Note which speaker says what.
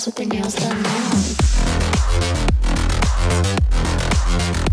Speaker 1: girls with their nails done now.